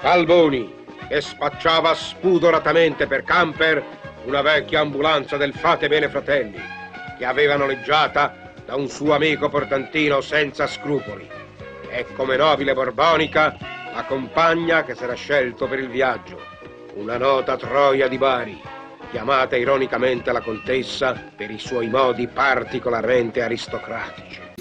Alboni, che spacciava spudoratamente per camper una vecchia ambulanza del Fate Bene Fratelli, che aveva noleggiata da un suo amico portantino senza scrupoli. E come nobile borbonica, la compagna che s'era scelto per il viaggio, una nota troia di Bari, chiamata ironicamente la contessa per i suoi modi particolarmente aristocratici.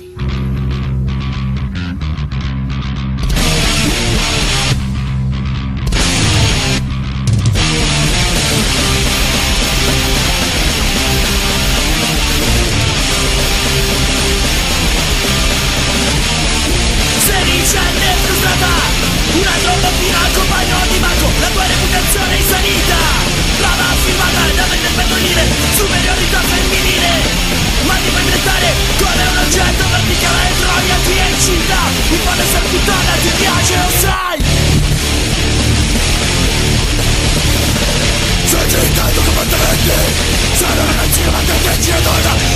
Saranın acılarında geçiyor doyla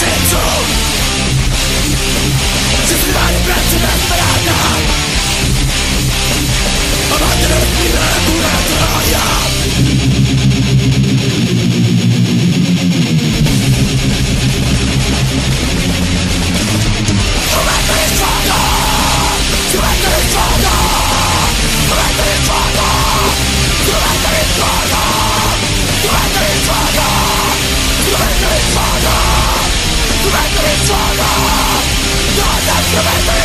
It's all You made me